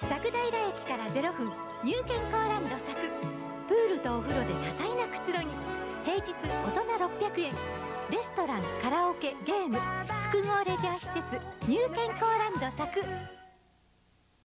佐久平駅から0分入健康ランド佐久プールとお風呂で多彩なくつろぎ。平日大人600円。レストランカラオケゲーム。複合レジャー施設入健康ランド佐久